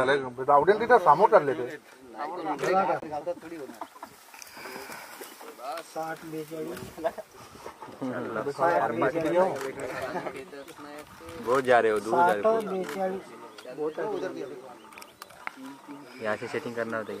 Identity समोर काढले ते बहुत जा रहे हो दूर जा रहे हो। यहाँ से सेटिंग करना होता है।